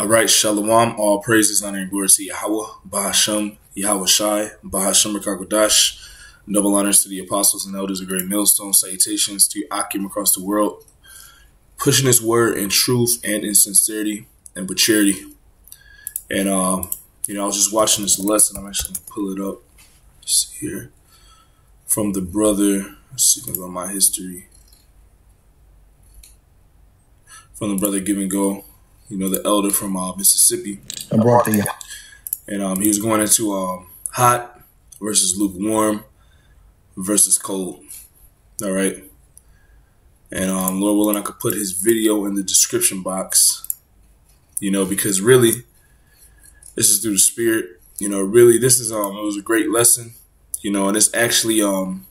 All right, Shalom. All praises, honor, and glory to Yahweh, Bahasham, Yahweh Shai, Bahasham Rakakodash. Double honors to the apostles and elders of Great Millstone. Salutations to Akim across the world, pushing his word in truth and in sincerity and with charity. And, um, you know, I was just watching this lesson. I'm actually going to pull it up. See here. From the brother, let's see about my history. From the brother Give and Go you know, the elder from uh, Mississippi. I brought the and um, he was going into um, hot versus lukewarm versus cold. All right. And um, Lord willing, I could put his video in the description box. You know, because really, this is through the Spirit. You know, really, this is um, it was a great lesson. You know, and it's actually um,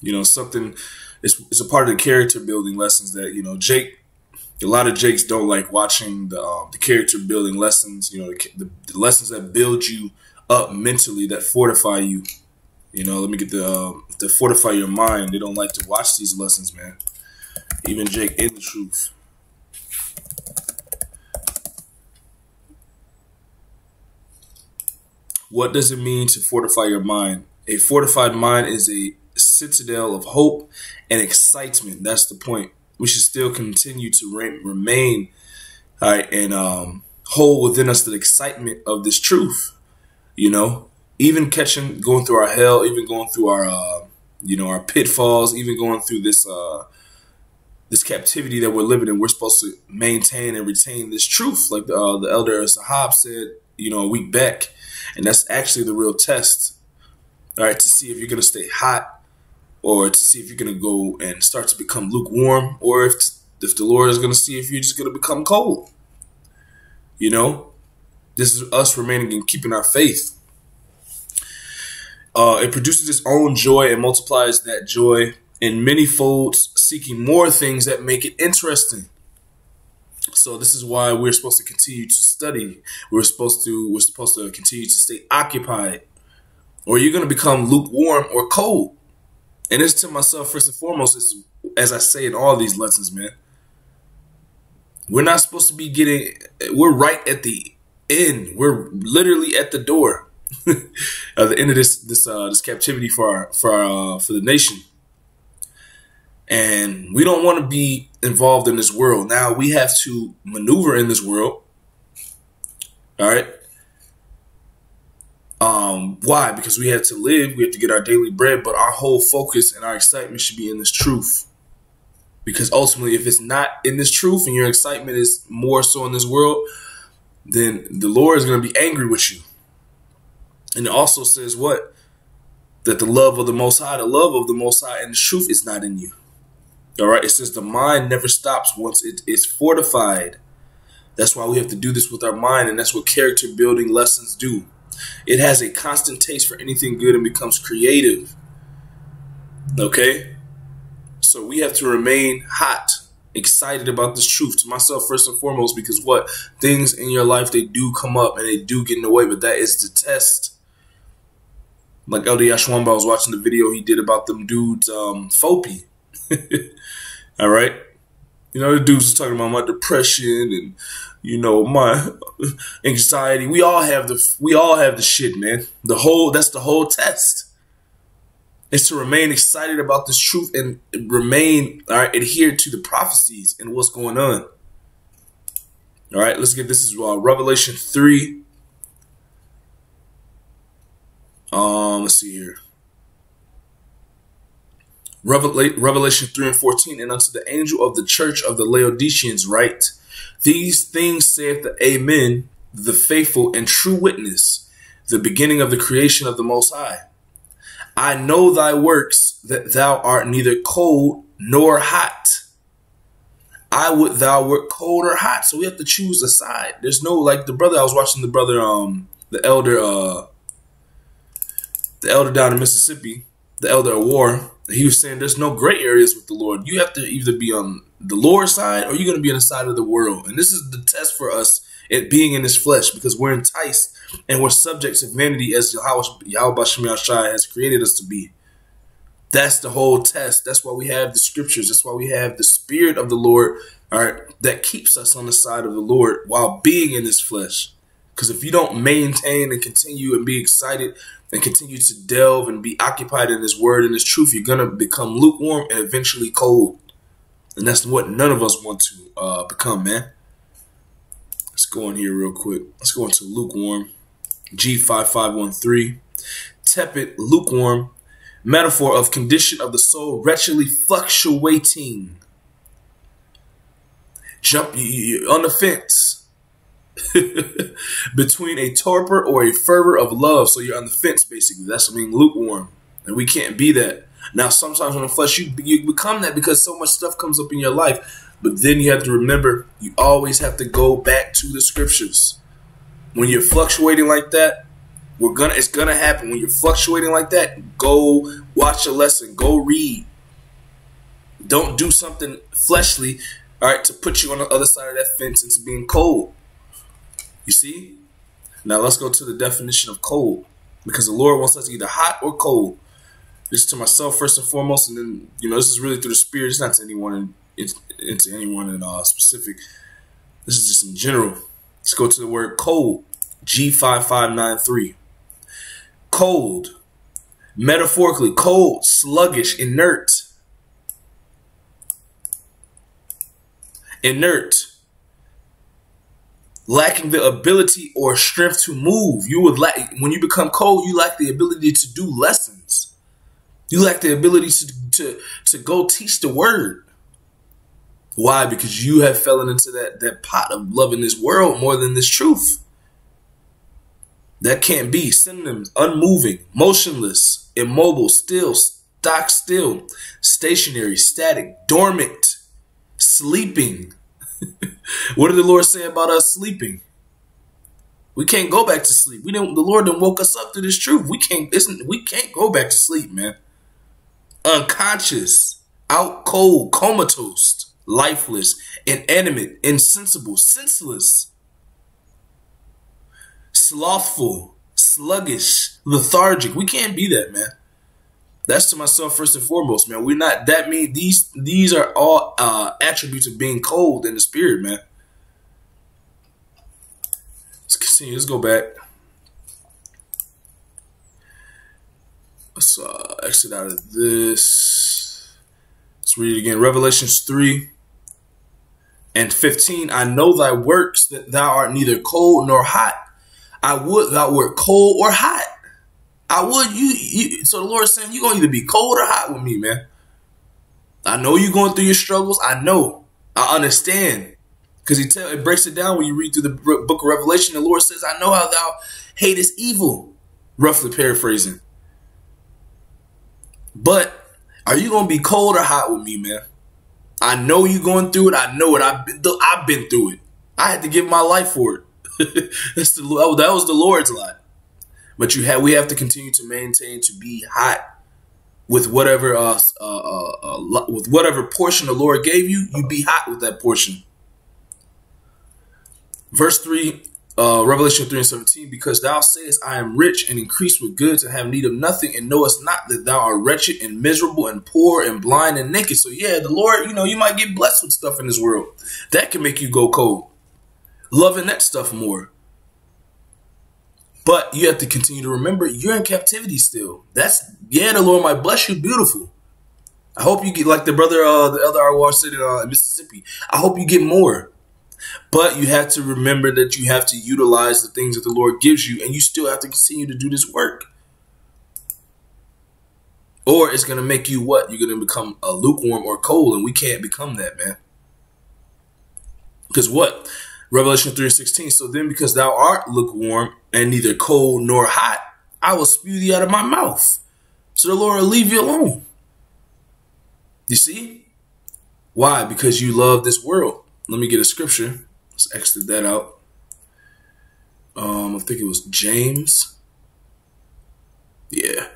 you know, something. It's it's a part of the character building lessons that you know Jake a lot of Jakes don't like watching the um, the character building lessons. You know, the, the, lessons that build you up mentally, that fortify you. You know, let me get the uh, to fortify your mind. They don't like to watch these lessons, man. Even Jake in the truth. What does it mean to fortify your mind? A fortified mind is a citadel of hope and excitement. That's the point we should still continue to re- remain all right, and um, hold within us the excitement of this truth. You know, even catching, going through our hell, even going through our, uh, you know, our pitfalls, even going through this, uh, this captivity that we're living in, we're supposed to maintain and retain this truth, like the, uh, the elder Sahab said, you know, a week back, and that's actually the real test. All right, to see if you're gonna stay hot or to see if you're going to go and start to become lukewarm, or if if the Lord is going to see if you're just going to become cold. You know, this is us remaining and keeping our faith. Uh, it produces its own joy and multiplies that joy in many folds, seeking more things that make it interesting. So this is why we're supposed to continue to study. We're supposed to we're supposed to continue to stay occupied, or you're going to become lukewarm or cold. And it's to myself first and foremost, is as I say in all these lessons, man. We're not supposed to be getting. We're right at the end. We're literally at the door at the end of this this uh, this captivity for our for our, uh, for the nation. And we don't want to be involved in this world. Now we have to maneuver in this world. All right. Um, why? Because we have to live, we have to get our daily bread, but our whole focus and our excitement should be in this truth. Because ultimately, if it's not in this truth and your excitement is more so in this world, then the Lord is going to be angry with you. And it also says what? That the love of the Most High, the love of the Most High, and the truth is not in you. All right. It says the mind never stops once it is fortified. That's why we have to do this with our mind, and that's what character building lessons do. It has a constant taste for anything good and becomes creative. Okay? So we have to remain hot, excited about this truth to myself first and foremost because what? Things in your life they do come up and they do get in the way, but that is the test. Like Elder Yashwamba, I was watching the video he did about them dudes, um, Fopi. All right? You know, the dudes was talking about my depression and you know, my anxiety. We all have the we all have the shit, man. The whole that's the whole test. Is to remain excited about this truth and remain all right, adhere to the prophecies and what's going on. All right, let's get this is uh, Revelation three. Um, let's see here. Revelation 3 and 14, and unto the angel of the church of the Laodiceans write, these things saith the Amen, the faithful and true witness, the beginning of the creation of the Most High. I know thy works, that thou art neither cold nor hot. I would thou wert cold or hot. So we have to choose a side. There's no like the brother I was watching the brother um the elder uh the elder down in Mississippi, the elder of war, he was saying there's no gray areas with the Lord. You have to either be on the Lord side or you're going to be on the side of the world. And this is the test for us it being in this flesh because we're enticed and we're subject to vanity as Yahweh Shai has created us to be. That's the whole test. That's why we have the scriptures. That's why we have the spirit of the Lord all right, that keeps us on the side of the Lord while being in this flesh. Because if you don't maintain and continue and be excited and continue to delve and be occupied in this word and this truth, you're going to become lukewarm and eventually cold. And that's what none of us want to uh, become, man. Let's go in here real quick. Let's go into lukewarm. G5513. Tepid, lukewarm. Metaphor of condition of the soul wretchedly fluctuating jump on the fence between a torpor or a fervor of love. So you're on the fence, basically. That's what I mean, lukewarm. And we can't be that. Now, sometimes in the flesh, you, you become that because so much stuff comes up in your life. But then you have to remember, you always have to go back to the scriptures. When you're fluctuating like that, we're gonna it's gonna happen. When you're fluctuating like that, go watch a lesson, go read. Don't do something fleshly all right, to put you on the other side of that fence into being cold. You see? Now let's go to the definition of cold. Because the Lord wants us either hot or cold. This is to myself first and foremost, and then you know this is really through the Spirit. It's not to anyone in, it's into anyone in uh, specific. This is just in general. Let's go to the word cold. G five five nine three. Cold, metaphorically cold, sluggish, inert, inert, lacking the ability or strength to move. You would lack when you become cold. You lack the ability to do lessons. You lack the ability to to to go teach the word. Why? Because you have fallen into that that pot of loving this world more than this truth. That can't be. Synonyms: unmoving, motionless, immobile, still, stock still, stationary, static, dormant sleeping. what did the Lord say about us sleeping? We can't go back to sleep. We didn't. The Lord done woke us up to this truth. We can't. Listen, we can't go back to sleep, man. Unconscious, out cold, comatose, lifeless, inanimate, insensible, senseless, slothful, sluggish, lethargic. We can't be that, man. That's to myself first and foremost, man. We're not that mean. These these are all uh, attributes of being cold in the spirit, man. Let's continue. Let's go back. Let's uh, exit out of this. Let's read it again. Revelations 3 and 15. I know thy works, that thou art neither cold nor hot. I would thou wert cold or hot. I would you, you so the Lord's saying you're gonna either be cold or hot with me, man. I know you're going through your struggles. I know. I understand. Because he tell it breaks it down when you read through the book of Revelation. The Lord says, I know how thou hatest evil. Roughly paraphrasing. But are you gonna be cold or hot with me, man? I know you going through it. I know it. I've been, I've been through it. I had to give my life for it. That's the, that was the Lord's lot. But you have we have to continue to maintain to be hot with whatever uh, uh, uh, uh, with whatever portion the Lord gave you. You be hot with that portion. Verse three, uh, Revelation three and seventeen. Because thou sayest, I am rich and increased with goods and have need of nothing, and knowest not that thou art wretched and miserable and poor and blind and naked. So yeah, the Lord, you know, you might get blessed with stuff in this world that can make you go cold, loving that stuff more. But you have to continue to remember you're in captivity still. That's yeah, the Lord might bless you, beautiful. I hope you get like the brother, uh, the other said in uh, Mississippi. I hope you get more. But you have to remember that you have to utilize the things that the Lord gives you, and you still have to continue to do this work. Or it's gonna make you what? You're gonna become a lukewarm or cold, and we can't become that, man. Because what? Revelation 3 16. So then, because thou art lukewarm and neither cold nor hot, I will spew thee out of my mouth. So the Lord will leave you alone. You see? Why? Because you love this world. Let me get a scripture. Let's exit that out. Um, I think it was James. Yeah.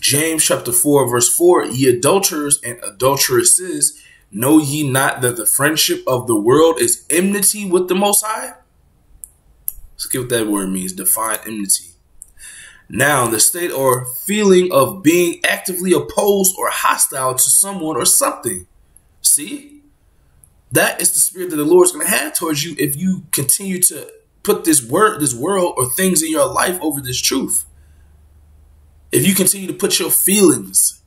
James chapter 4, verse 4 Ye adulterers and adulteresses, Know ye not that the friendship of the world is enmity with the Most High? Let's get what that word means. Define enmity. Now, the state or feeling of being actively opposed or hostile to someone or something. See? That is the spirit that the Lord is going to have towards you if you continue to put this word, this world, or things in your life over this truth. If you continue to put your feelings,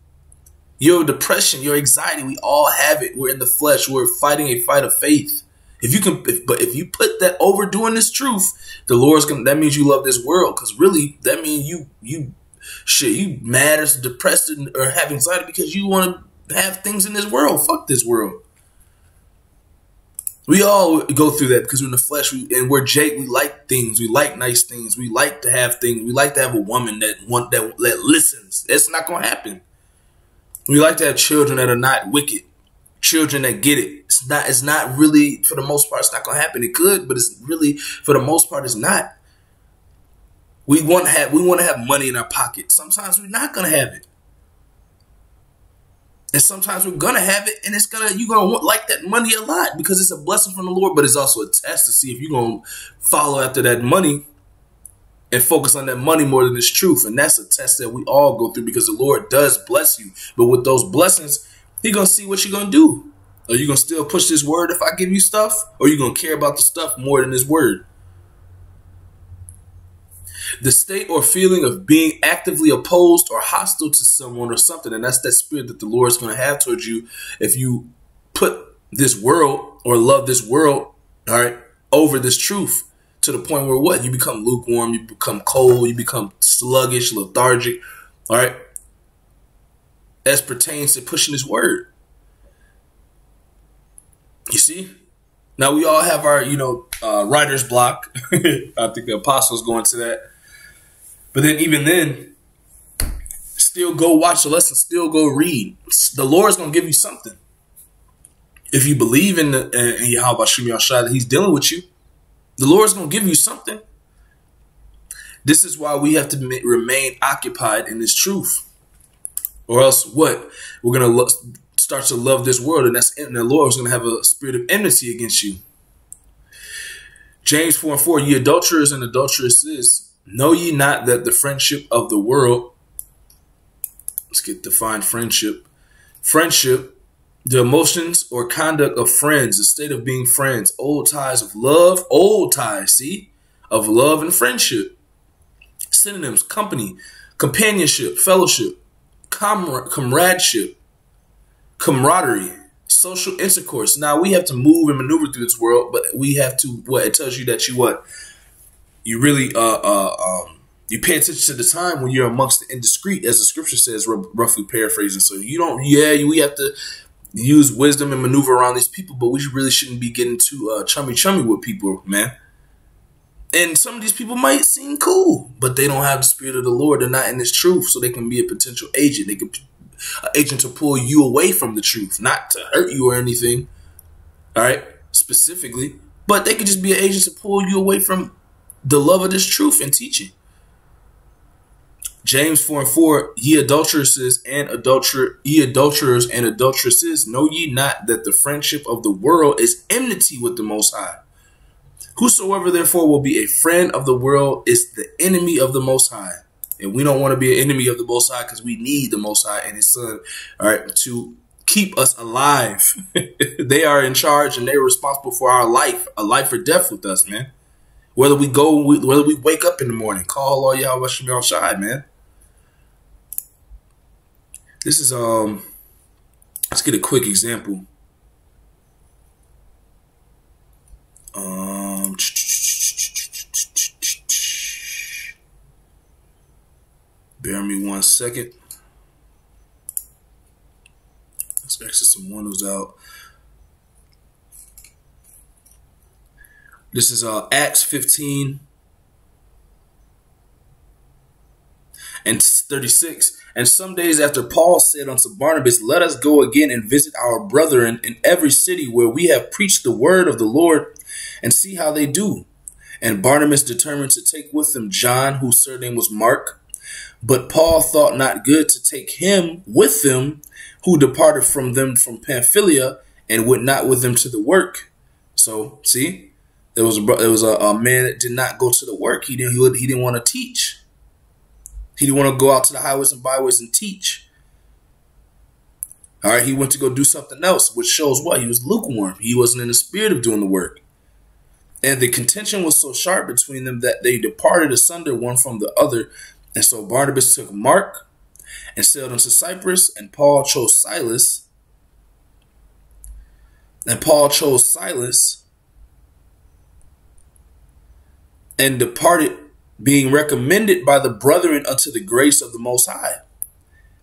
your depression, your anxiety, we all have it. We're in the flesh. We're fighting a fight of faith. If you can, if, but if you put that over doing this truth, the Lord's gonna. That means you love this world, because really, that means you you shit you mad or depressed or have anxiety because you want to have things in this world. Fuck this world. We all go through that because we're in the flesh, we, and we're Jake. We like things. We like nice things. We like to have things. We like to have a woman that want that that listens. It's not gonna happen. We like to have children that are not wicked, children that get it. It's not. It's not really for the most part. It's not gonna happen. It could, but it's really for the most part. It's not. We want to have. We want to have money in our pocket. Sometimes we're not gonna have it. And sometimes we're gonna have it, and it's gonna you're gonna want like that money a lot because it's a blessing from the Lord, but it's also a test to see if you're gonna follow after that money and focus on that money more than this truth. And that's a test that we all go through because the Lord does bless you. But with those blessings, He gonna see what you're gonna do. Are you gonna still push this word if I give you stuff? Or you gonna care about the stuff more than this word? The state or feeling of being actively opposed or hostile to someone or something. And that's that spirit that the Lord is going to have towards you if you put this world or love this world, all right, over this truth to the point where what? You become lukewarm, you become cold, you become sluggish, lethargic, all right, as pertains to pushing this word. You see? Now we all have our, you know, uh, writer's block. I think the apostles going to that. But then even then, still go watch the lesson, still go read. The Lord's gonna give you something. If you believe in the Yashai that He's dealing with you, the Lord's gonna give you something. This is why we have to remain occupied in this truth, or else what? We're gonna start to love this world, and that's and the Lord's gonna have a spirit of enmity against you. James four and four: Ye adulterers and adulteresses Know ye not that the friendship of the world, let's get defined friendship. Friendship, the emotions or conduct of friends, the state of being friends, old ties of love, old ties, see, of love and friendship. Synonyms, company, companionship, fellowship, comradeship, camaraderie, social intercourse. Now we have to move and maneuver through this world, but we have to what it tells you that you what you really uh, uh, um, you pay attention to the time when you're amongst the indiscreet, as the scripture says, r- roughly paraphrasing. So you don't, yeah, we have to use wisdom and maneuver around these people, but we really shouldn't be getting too uh, chummy chummy with people, man. And some of these people might seem cool, but they don't have the spirit of the Lord. They're not in this truth, so they can be a potential agent. They can an agent to pull you away from the truth, not to hurt you or anything. All right, specifically, but they could just be an agent to pull you away from the love of this truth and teaching. James 4 and 4, ye adulteresses and adulterer, ye adulterers and adulteresses, know ye not that the friendship of the world is enmity with the Most High? Whosoever therefore will be a friend of the world is the enemy of the Most High. And we don't want to be an enemy of the Most High because we need the Most High and His Son, all right, to keep us alive. they are in charge and they're responsible for our life, a life or death with us, man. Whether we go, whether we wake up in the morning, call all y'all Western outside, man. This is um. Let's get a quick example. Um. Bear me one second. Let's exit some windows out. This is uh, Acts 15 and 36. And some days after Paul said unto Barnabas, Let us go again and visit our brethren in every city where we have preached the word of the Lord and see how they do. And Barnabas determined to take with them John, whose surname was Mark. But Paul thought not good to take him with them, who departed from them from Pamphylia and went not with them to the work. So, see, there was a there was a, a, man that did not go to the work. He didn't he, he didn't want to teach. He didn't want to go out to the highways and byways and teach. All right, he went to go do something else, which shows what? He was lukewarm. He wasn't in the spirit of doing the work. And the contention was so sharp between them that they departed asunder one from the other. And so Barnabas took Mark and sailed unto Cyprus, and Paul chose Silas. And Paul chose Silas and departed, being recommended by the brethren unto the grace of the Most High.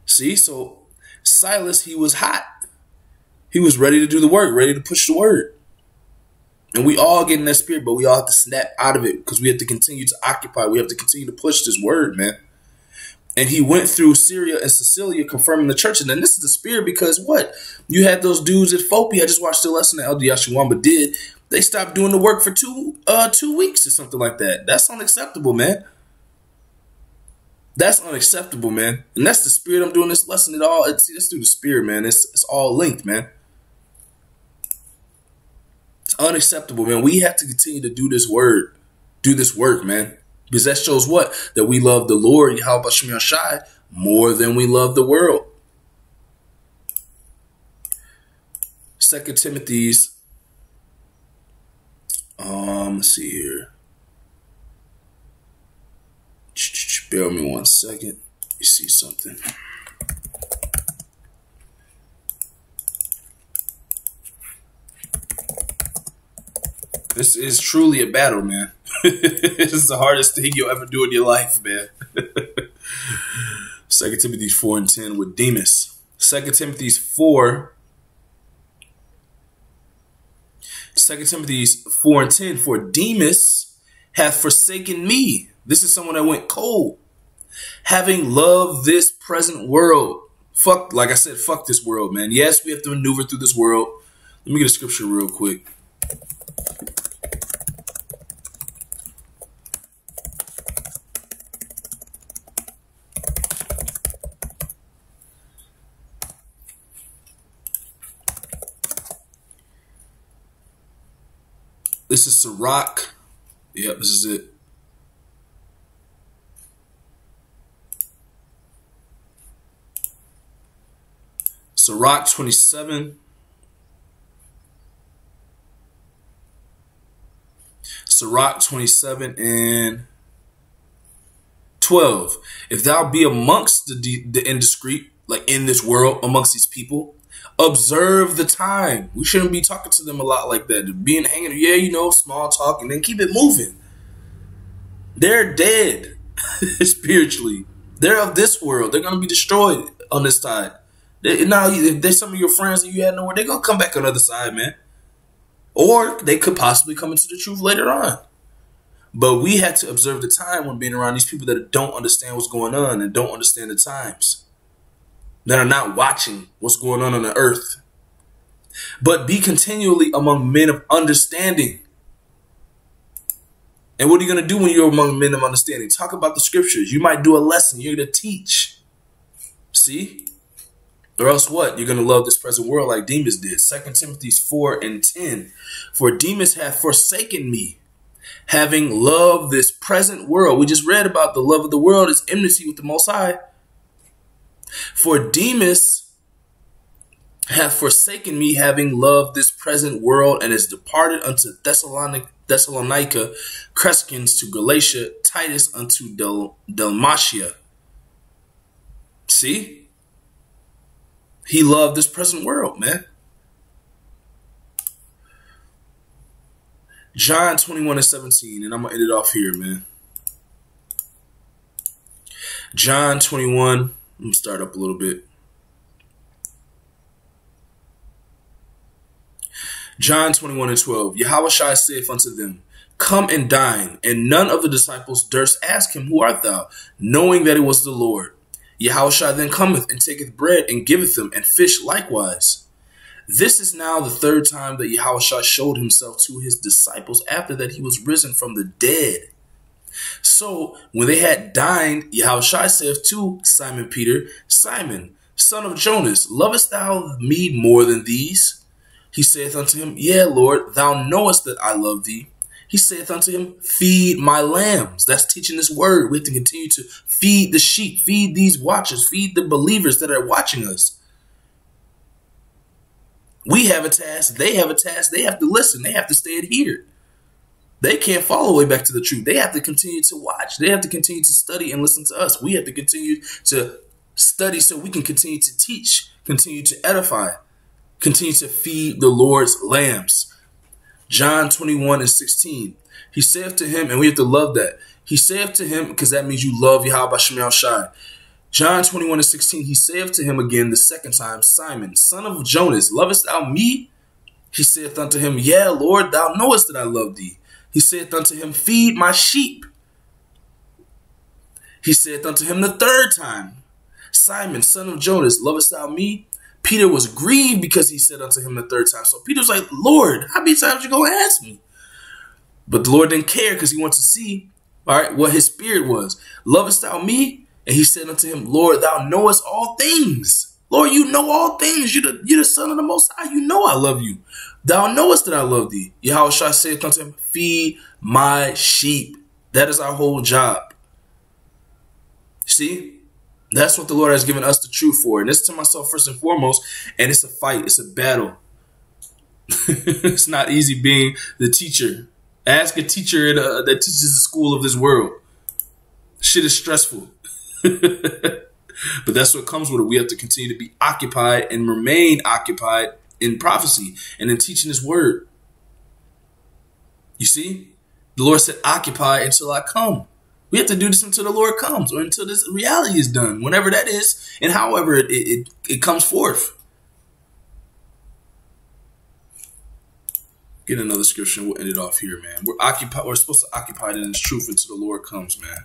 See, so Silas, he was hot. He was ready to do the work, ready to push the word. And we all get in that spirit, but we all have to snap out of it because we have to continue to occupy. We have to continue to push this word, man. And he went through Syria and Cilicia confirming the church. And then this is the spirit because what? You had those dudes at Fopi. I just watched the lesson that El Yashawamba did. They stopped doing the work for two uh two weeks or something like that. That's unacceptable, man. That's unacceptable, man. And that's the spirit I'm doing this lesson at all. It's, it's through the spirit, man. It's it's all linked, man It's unacceptable, man. We have to continue to do this word, do this work, man. Because that shows what? That we love the Lord, Yahweh Shem Shai, more than we love the world. Second Timothy's, um, let's see here. Bear me one second. You see something. This is truly a battle, man. this is the hardest thing you'll ever do in your life, man. Second Timothy 4 and 10 with Demas. Second Timothy 4. Second Timothy 4 and 10. For Demas hath forsaken me. This is someone that went cold. Having loved this present world. Fuck, like I said, fuck this world, man. Yes, we have to maneuver through this world. Let me get a scripture real quick. This is Sirach. Yep, this is it. Sirach 27. Sirach 27 and 12. If thou be amongst the, the indiscreet, like in this world, amongst these people, observe the time. We shouldn't be talking to them a lot like that. Being hanging, yeah, you know, small talk, and then keep it moving. They're dead spiritually. They're of this world. They're gonna be destroyed on this side. They, now, if there's some of your friends that you had nowhere, they're gonna come back on the other side, man. Or they could possibly come into the truth later on. But we had to observe the time when being around these people that don't understand what's going on and don't understand the times that are not watching what's going on on the earth. But be continually among men of understanding. And what are you going to do when you're among men of understanding? Talk about the scriptures. You might do a lesson. You're going to teach. See? Or else what? You're going to love this present world like Demas did. 2 Timothy 4 and 10. For Demas hath forsaken me, having loved this present world. We just read about the love of the world is enmity with the Most High. For Demas hath forsaken me, having loved this present world, and is departed unto Thessalonica, Crescens to Galatia, Titus unto Del, Dalmatia. See? He loved this present world, man. John 21 and 17, and I'm going to end it off here, man. John 21 me start up a little bit. John 21 and 12. Yahushua saith unto them, Come and dine. And none of the disciples durst ask him, Who art thou? Knowing that it was the Lord. Yahushua then cometh and taketh bread and giveth them, and fish likewise. This is now the third time that Yahushua showed himself to his disciples after that he was risen from the dead. So when they had dined, Yahushua saith to Simon Peter, Simon, son of Jonas, lovest thou me more than these? He saith unto him, Yea, Lord, thou knowest that I love thee. He saith unto him, Feed my lambs. That's teaching this word. We have to continue to feed the sheep, feed these watchers, feed the believers that are watching us. We have a task. They have a task. They have to listen. They have to stay adhered. They can't follow way back to the truth. They have to continue to watch. They have to continue to study and listen to us. We have to continue to study so we can continue to teach, continue to edify, continue to feed the Lord's lambs. John 21 and 16. He saith to him, and we have to love that. He saith to him, because that means you love Yahweh Shemel Shai. John 21 and 16, he saith to him again the second time, Simon, son of Jonas, lovest thou me? He saith unto him, Yeah, Lord, thou knowest that I love thee. He saith unto him, Feed my sheep. He saith unto him the third time, Simon, son of Jonas, lovest thou me? Peter was grieved because he said unto him the third time. So Peter was like, Lord, how many times you gonna ask me? But the Lord didn't care because he wants to see, all right, what his spirit was. Lovest thou me? And he said unto him, Lord, thou knowest all things. Lord, you know all things. You're the, you're the son of the Most High. You know I love you. Thou knowest that I love thee. Yahweh Shai saith unto him, Feed my sheep. That is our whole job. See? That's what the Lord has given us the truth for. And this to myself first and foremost. And it's a fight. It's a battle. it's not easy being the teacher. Ask a teacher a, uh, that teaches the school of this world. Shit is stressful. but that's what comes with it. We have to continue to be occupied and remain occupied in prophecy and in teaching his word. You see? The Lord said, occupy until I come. We have to do this until the Lord comes or until this reality is done, whenever that is, and however it, it, it comes forth. Get another scripture we'll end it off here, man. We're occupied, we're supposed to occupy in this truth until the Lord comes, man.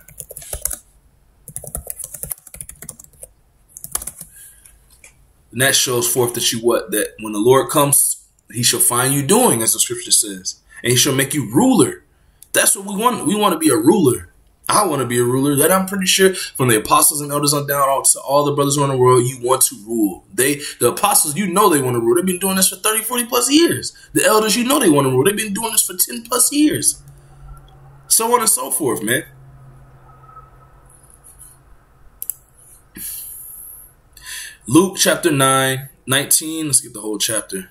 And that shows forth that you what? That when the Lord comes, he shall find you doing, as the scripture says. And he shall make you ruler. That's what we want. We want to be a ruler. I want to be a ruler. That I'm pretty sure from the apostles and elders on down all to all the brothers around the world, you want to rule. They, the apostles, you know they want to rule. They've been doing this for 30, 40 plus years. The elders, you know they want to rule. They've been doing this for 10 plus years. So on and so forth, man. Luke chapter 9, 19. Let's get the whole chapter.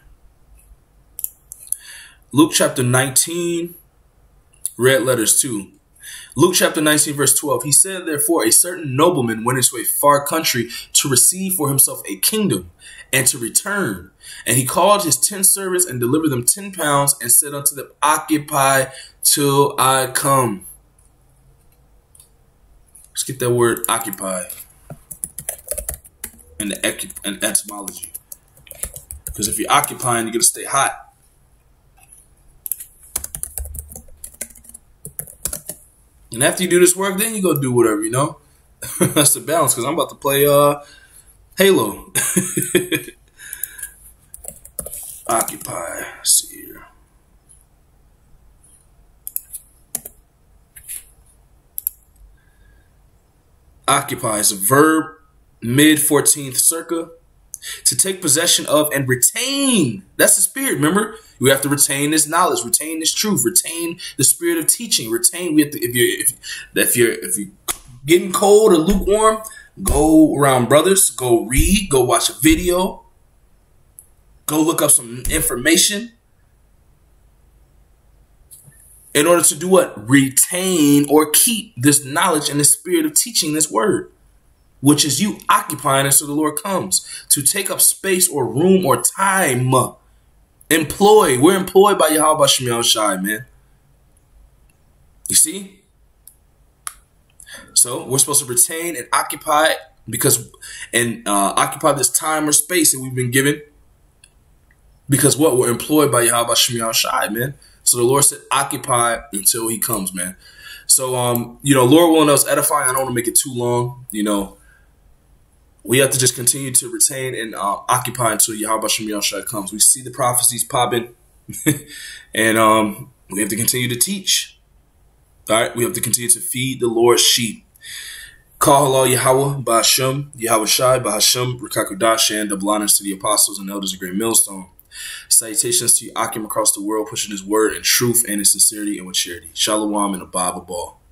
Luke chapter 19, red letters too. Luke chapter 19, verse 12. He said, Therefore, a certain nobleman went into a far country to receive for himself a kingdom and to return. And he called his ten servants and delivered them ten pounds and said unto them, Occupy till I come. Let's get that word occupy and the etymology. Because if you're occupying, you're to stay hot. And after you do this work, then you go do whatever, you know? That's the balance because I'm about to play uh, Halo. Occupy. Let's see here. Occupy is a verb, mid 14th circa. To take possession of and retain. That's the spirit, remember? We have to retain this knowledge, retain this truth, retain the spirit of teaching, retain. We have to, if you're if, if you're if you're getting cold or lukewarm, go around brothers, go read, go watch a video, go look up some information. In order to do what? Retain or keep this knowledge and the spirit of teaching this word, which is you occupying until the Lord comes to take up space or room or time Employed. We're employed by Yahweh Shemiel Shai, man. You see? So we're supposed to retain and occupy because and uh, occupy this time or space that we've been given. Because what we're employed by Yahweh Shemiel Shai, man. So the Lord said, occupy until He comes, man. So um, you know, Lord willing us edifying. I don't want to make it too long. You know, we have to just continue to retain and uh, occupy until Yahweh Shem comes. We see the prophecies popping, and um, we have to continue to teach. All right, we have to continue to feed the Lord's sheep. Call Allah Yahweh, Ba'ashem, Yahweh Shai, Ba'ashem, Rikakudash, and double honors to the apostles and elders of Great Millstone. Salutations to Akim across the world, pushing his word in truth and in sincerity and with charity. Shalom and a Bible ball.